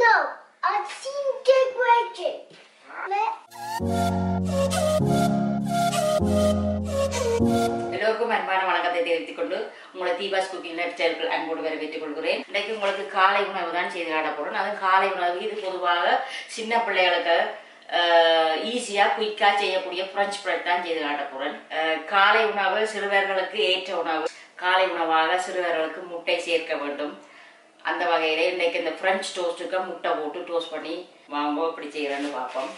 No, I've seen decoration. எல்லோருக்கும் அன்பான வணக்கத்தை தெரிவித்துக் கொண்டு உங்களை தீபாஸ் குக்கிங் லைஃப் ஸ்டைலுக்குள் அன்போடு வரவேற்றுக் கொள்கிறேன். இன்றைக்கு உங்களுக்கு காலை உணவு தான் செய்து காட்ட அது காலை உணவு. இது பொதுவாக சின்ன பிள்ளைகளுக்கு ஈஸியாக குயிக்காக செய்யக்கூடிய ஃப்ரெஞ்ச் பிரெட் தான் செய்து காட்ட காலை உணவு சிறுவர்களுக்கு ஏற்ற உணவு. காலை உணவாக சிறுவர்களுக்கு முட்டை சேர்க்க வேண்டும். அந்த வகையில் இன்றைக்கி இந்த ஃப்ரெஞ்ச் டோஸ்ட்டுக்கு முட்டை போட்டு டோஸ்ட் பண்ணி வாங்குவோம் இப்படி செய்கிறேன்னு பார்ப்போம்.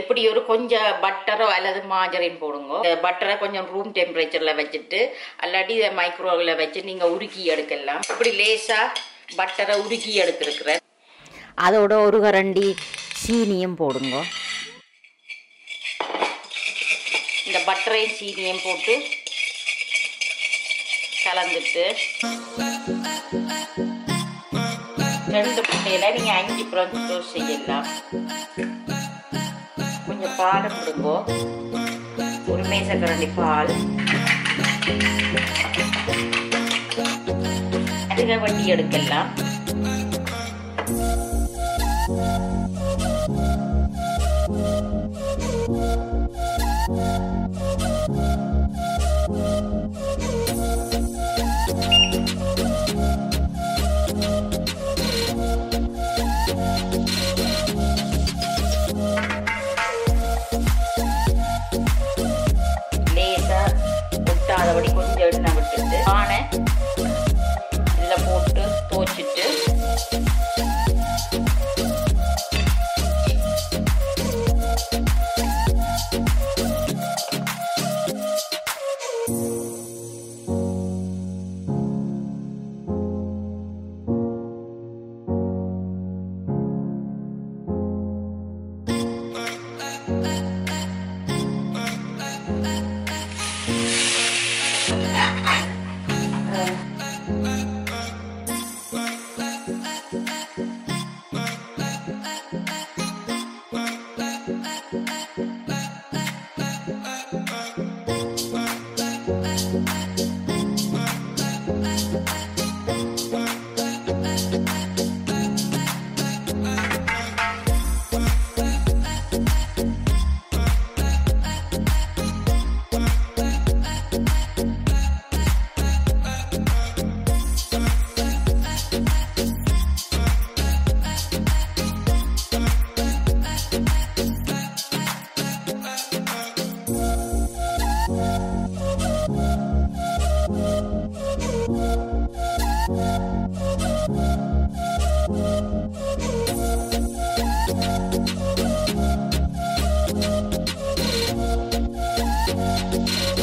இப்படி ஒரு கொஞ்சம் பட்டரோ அல்லது மாஜரின் போடுங்க. பட்டரை கொஞ்சம் ரூம் டெம்பரேச்சரில் வச்சுட்டு அல்லாட்டி இதை மைக்ரோவில் வச்சு நீங்கள் உருக்கி எடுக்கலாம். இப்படி லேசாக பட்டரை உருக்கி எடுத்துருக்குறேன் அதோட ஒரு கரண்டி சீனியும் போடுங்க. இந்த பட்டரையும் சீனியும் போட்டு கலந்துட்டு. ரெண்டு முட்டையில நீங்கள் அஞ்சு பிரெஞ்சு டோஸ்ட் செய்யலாம். கொஞ்சம் பால் விடுங்கோ. ஒரு மேசக்கரண்டி பால். அதிக வட்டி எடுக்கலாம். por Música